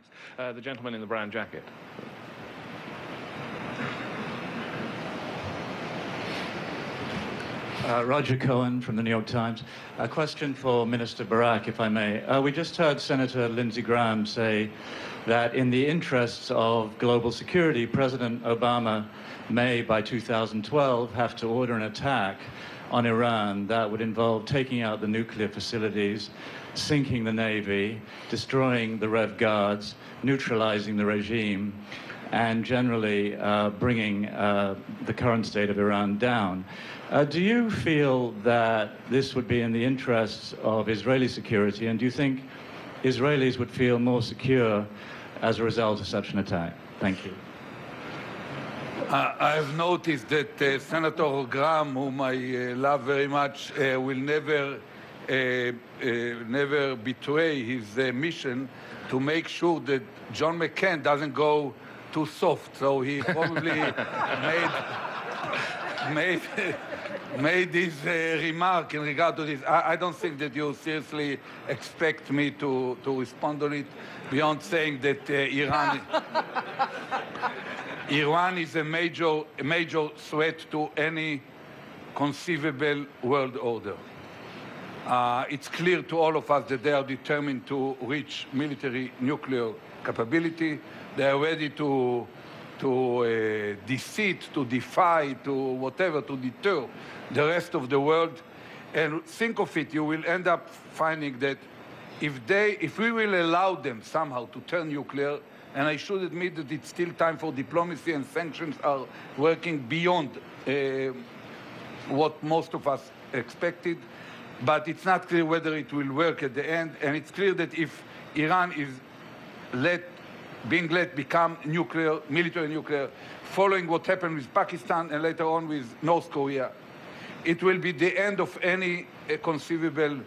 Thanks. Uh, the gentleman in the brown jacket. Uh, Roger Cohen from the New York Times. A question for Minister Barak, if I may. Uh, we just heard Senator Lindsey Graham say that in the interests of global security, President Obama may, by 2012, have to order an attack on Iran that would involve taking out the nuclear facilities, sinking the Navy, destroying the Rev Guards, neutralizing the regime, and generally uh, bringing uh, the current state of Iran down. Uh, do you feel that this would be in the interests of Israeli security, and do you think Israelis would feel more secure as a result of such an attack? Thank you. Uh, I've noticed that uh, Senator Graham, whom I uh, love very much, uh, will never, uh, uh, never betray his mission to make sure that John McCain doesn't go too soft. So he probably made made made this remark in regard to this. I, I, don't think that you seriously expect me to to respond on it beyond saying that Iran. Iran is a major, a major threat to any conceivable world order. Uh, it's clear to all of us that they are determined to reach military nuclear capability. They are ready to, to uh, deceit, to defy, to whatever, to deter the rest of the world. And think of it, you will end up finding that if, they, if we will allow them somehow to turn nuclear, and I should admit that it's still time for diplomacy and sanctions are working beyond uh, what most of us expected. But it's not clear whether it will work at the end. And it's clear that if Iran is let, being let become nuclear, military nuclear, following what happened with Pakistan and later on with North Korea, it will be the end of any uh, conceivable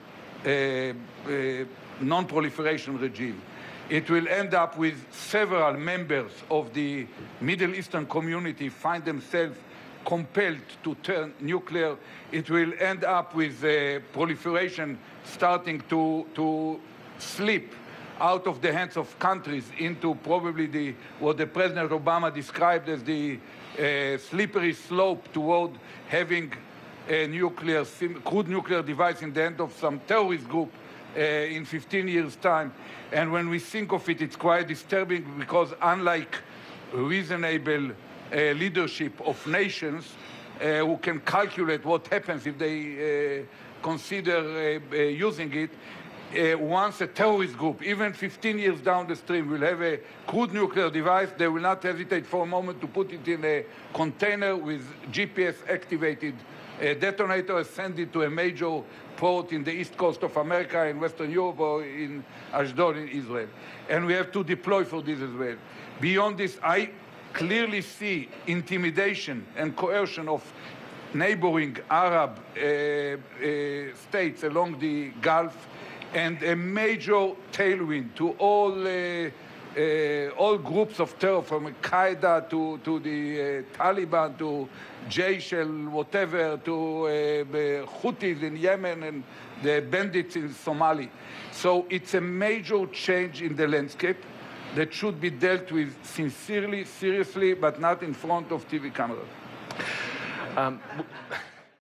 uh, uh non-proliferation regime it will end up with several members of the Middle Eastern community find themselves compelled to turn nuclear. It will end up with uh, proliferation starting to, to slip out of the hands of countries into probably the, what the President Obama described as the uh, slippery slope toward having a nuclear, crude nuclear device in the hand of some terrorist group uh, in 15 years' time. And when we think of it, it's quite disturbing because unlike reasonable uh, leadership of nations uh, who can calculate what happens if they consider using it, uh, once a terrorist group, even 15 years down the stream, will have a crude nuclear device, they will not hesitate for a moment to put it in a container with GPS-activated uh, detonator is sent it to a major port in the east coast of America, in Western Europe, or in Ashdod in Israel. And we have to deploy for this as well. Beyond this, I clearly see intimidation and coercion of neighboring Arab uh, uh, states along the Gulf and a major tailwind to all uh, all groups of terror, from Al Qaeda to, to the uh, Taliban to Jaish al whatever to uh, the Houthis in Yemen and the bandits in Somalia. So it's a major change in the landscape that should be dealt with sincerely, seriously, but not in front of TV cameras. Um,